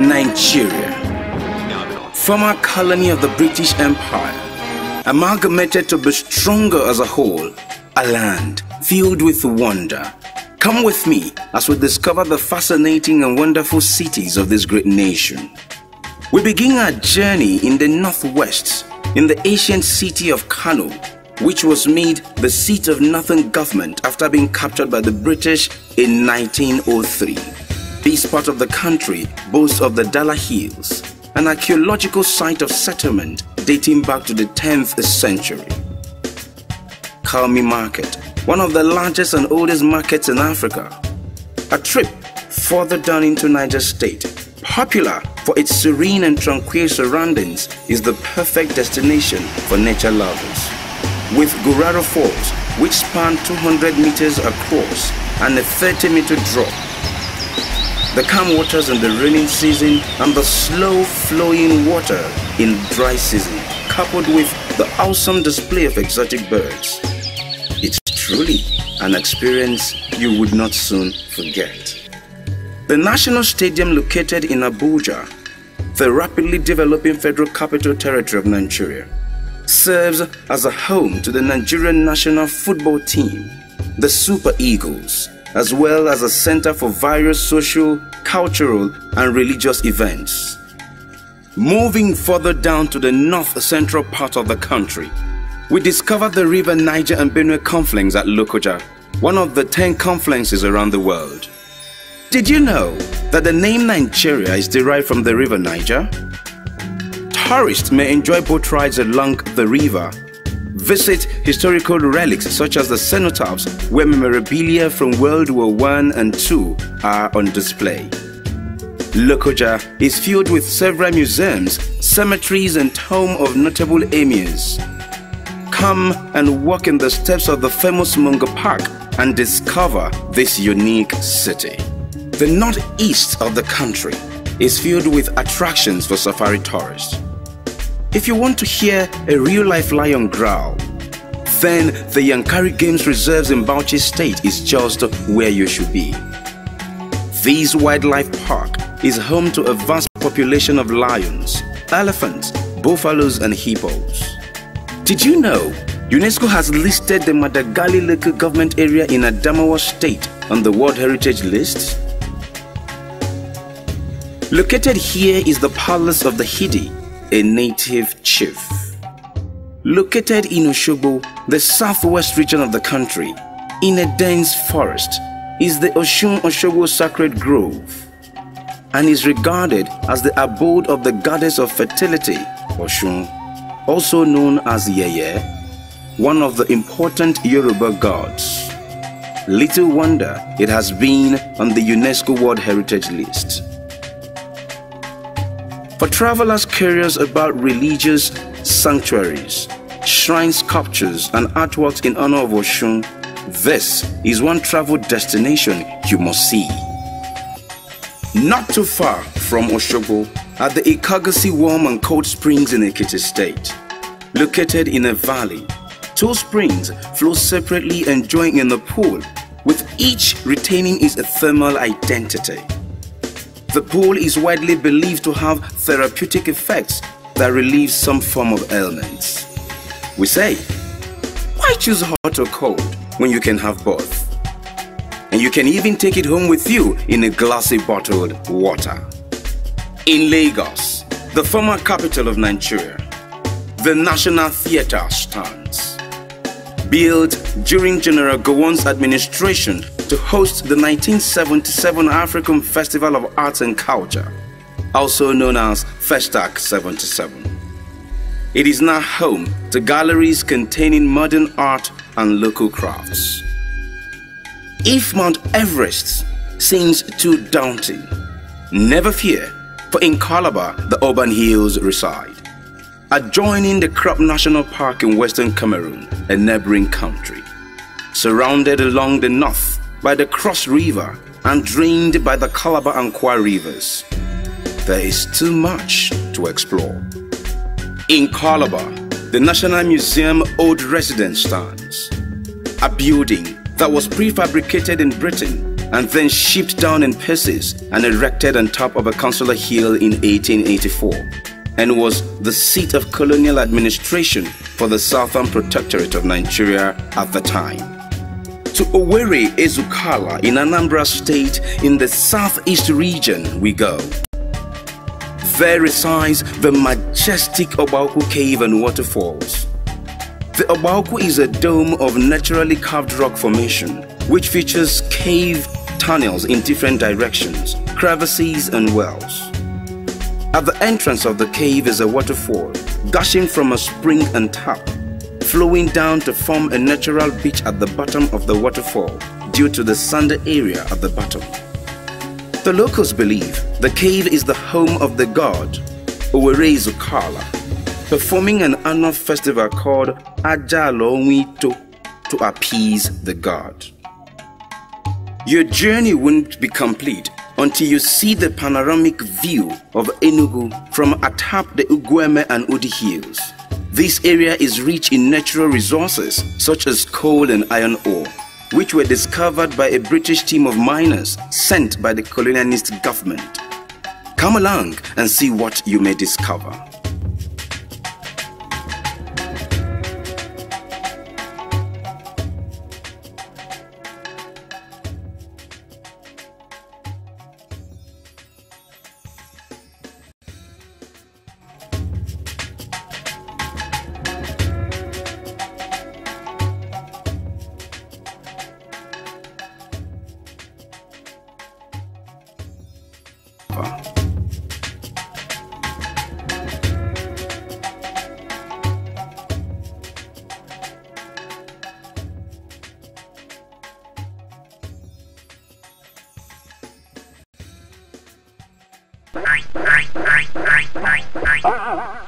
Nigeria, former colony of the British Empire, amalgamated to be stronger as a whole, a land filled with wonder. Come with me as we discover the fascinating and wonderful cities of this great nation. We begin our journey in the northwest, in the ancient city of Kano, which was made the seat of northern government after being captured by the British in 1903. This part of the country boasts of the Dala Hills, an archaeological site of settlement dating back to the 10th century. Kurmi Market, one of the largest and oldest markets in Africa. A trip further down into Niger State, popular for its serene and tranquil surroundings, is the perfect destination for nature lovers. With Gurara Falls, which span 200 meters across and a 30 meter drop, the calm waters in the rainy season and the slow flowing water in dry season, coupled with the awesome display of exotic birds. Truly an experience you would not soon forget. The National Stadium located in Abuja, the rapidly developing federal capital territory of Nigeria, serves as a home to the Nigerian national football team, the Super Eagles, as well as a center for various social, cultural, and religious events. Moving further down to the north central part of the country, we discovered the river Niger and Benue confluence at Lokoja, one of the 10 confluences around the world. Did you know that the name Nigeria is derived from the river Niger? Tourists may enjoy boat rides along the river Visit historical relics such as the cenotaphs where memorabilia from World War I and II are on display. Lokoja is filled with several museums, cemeteries and tomb of notable emirs. Come and walk in the steps of the famous Mungo Park and discover this unique city. The northeast of the country is filled with attractions for safari tourists. If you want to hear a real-life lion growl, then the Yankari Games Reserves in Bauchi State is just where you should be. This wildlife park is home to a vast population of lions, elephants, buffaloes and hippos. Did you know UNESCO has listed the Madagali local government area in Adamawa State on the World Heritage List? Located here is the Palace of the Hidi, a native chief. Located in Osogbo, the southwest region of the country, in a dense forest, is the Oshun Osogbo Sacred Grove and is regarded as the abode of the goddess of fertility, Oshun, also known as Yeye, one of the important Yoruba gods. Little wonder it has been on the UNESCO World Heritage List. For travelers curious about religious sanctuaries, shrine sculptures, and artworks in honor of Oshun, this is one travel destination you must see. Not too far from Osogbo are the Ikogosi warm and cold springs in Ekiti State. Located in a valley, two springs flow separately and join in the pool, with each retaining its thermal identity. The pool is widely believed to have therapeutic effects that relieve some form of ailments. We say, why choose hot or cold when you can have both? And you can even take it home with you in a glassy bottled water. In Lagos, the former capital of Nigeria, the National Theatre stands. Built during General Gowon's administration to host the 1977 African Festival of Arts and Culture, also known as Festac 77. It is now home to galleries containing modern art and local crafts. If Mount Everest seems too daunting, never fear, for in Calabar the Oban hills reside. Adjoining the Korup National Park in western Cameroon, a neighboring country. Surrounded along the north by the Cross River and drained by the Calabar and Kwa rivers. There is too much to explore. In Calabar, the National Museum Old Residence stands, a building that was prefabricated in Britain and then shipped down in pieces and erected on top of a consular hill in 1884 and was the seat of colonial administration for the Southern Protectorate of Nigeria at the time. To Owerre Ezukala in Anambra State in the southeast region we go. There resides the majestic Ogbaukwu Cave and Waterfalls. The Ogbaukwu is a dome of naturally carved rock formation which features cave tunnels in different directions, crevices and wells. At the entrance of the cave is a waterfall, gushing from a spring and tap, flowing down to form a natural beach at the bottom of the waterfall due to the sandy area at the bottom. The locals believe the cave is the home of the god Owerre Ezukala, performing an annual festival called Ajalonwito to appease the god. Your journey won't be complete until you see the panoramic view of Enugu from atop the Ugweme and Udi hills. This area is rich in natural resources such as coal and iron ore, which were discovered by a British team of miners sent by the colonialist government. Come along and see what you may discover. Java. Ah!